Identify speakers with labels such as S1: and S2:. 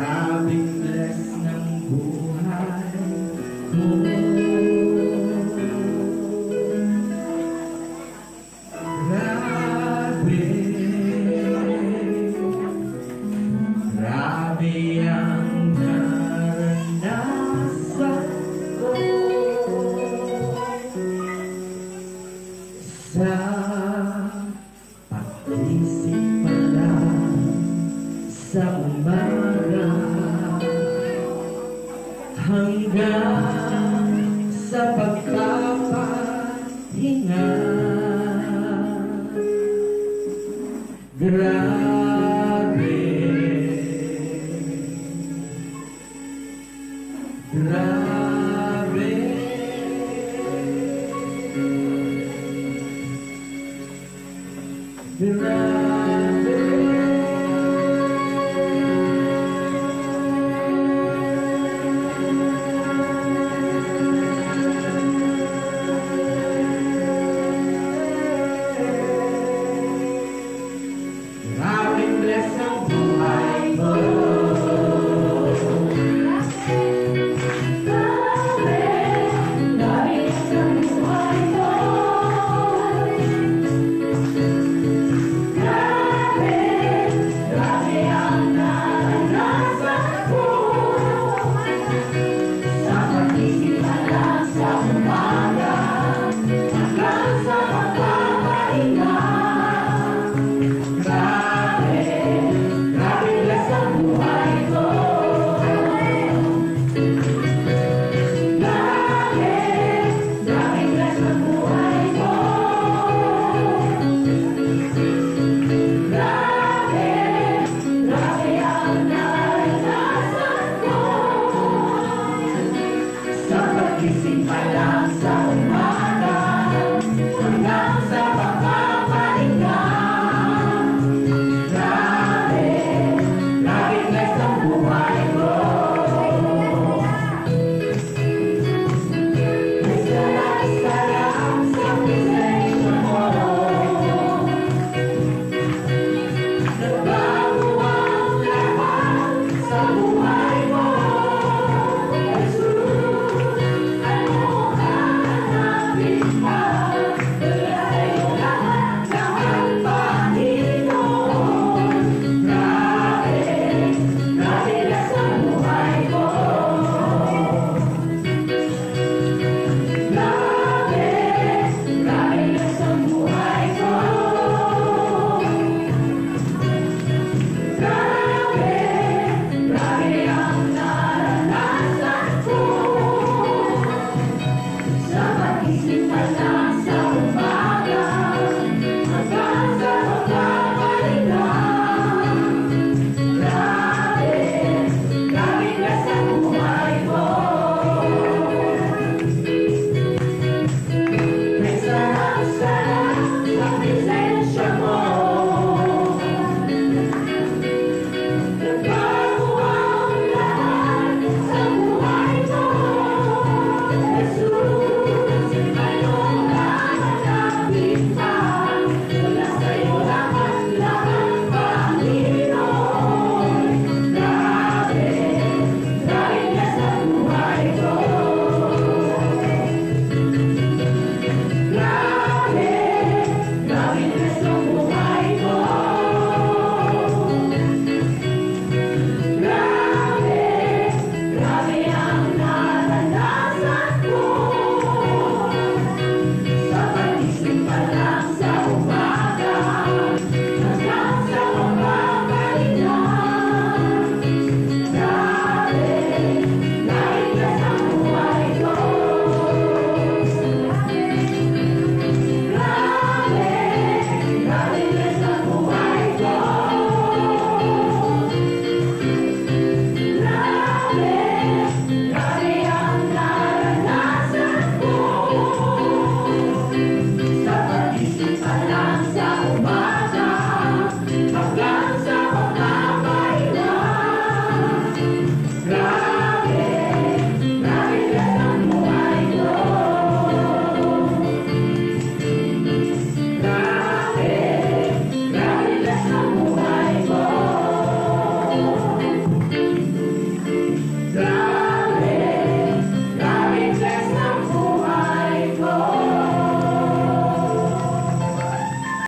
S1: Grabing bless ng buhay Grabe Father.